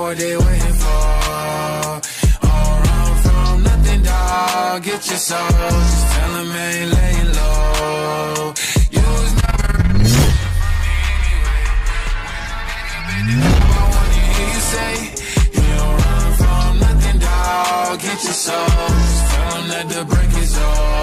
what they waiting for. Don't run from nothing, dog. Get your soul. Just tell them ain't laying low. You was never ready for me anyway. I wanna hear you say, you don't run from nothing, dog. Get your soul. Just tell them that the break is over.